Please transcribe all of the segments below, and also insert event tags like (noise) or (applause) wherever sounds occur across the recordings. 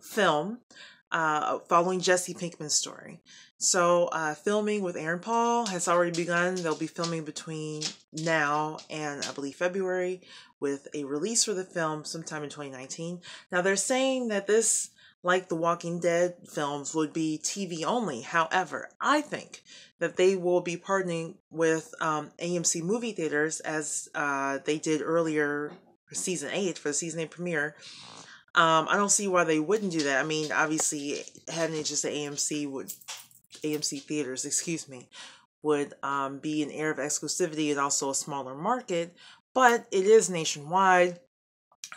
film uh, following Jesse Pinkman's story. So, uh, filming with Aaron Paul has already begun. They'll be filming between now and I believe February with a release for the film sometime in 2019. Now, they're saying that this, like the Walking Dead films, would be TV only. However, I think that they will be partnering with um, AMC movie theaters as uh, they did earlier for season 8 for the season 8 premiere. Um, I don't see why they wouldn't do that. I mean, obviously, having it just at AMC would AMC theaters, excuse me, would um, be an air of exclusivity and also a smaller market, but it is nationwide.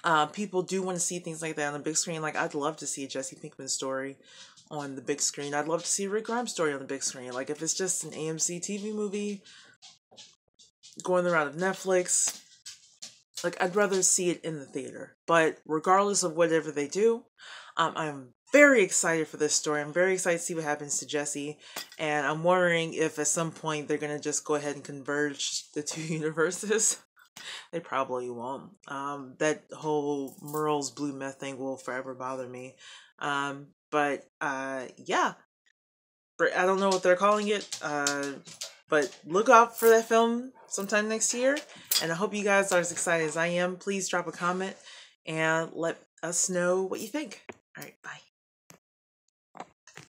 Uh, people do want to see things like that on the big screen. Like, I'd love to see a Jesse Pinkman story on the big screen. I'd love to see Rick Grimes story on the big screen. Like, if it's just an AMC TV movie going the route of Netflix, like, I'd rather see it in the theater. But regardless of whatever they do, um, I'm very excited for this story. I'm very excited to see what happens to Jesse. And I'm wondering if at some point they're going to just go ahead and converge the two (laughs) universes. they probably won't. Um, that whole Merle's blue meth thing will forever bother me. Um, but uh, yeah, I don't know what they're calling it. Uh, but look out for that film sometime next year. And I hope you guys are as excited as I am. Please drop a comment and let us know what you think. All right, bye.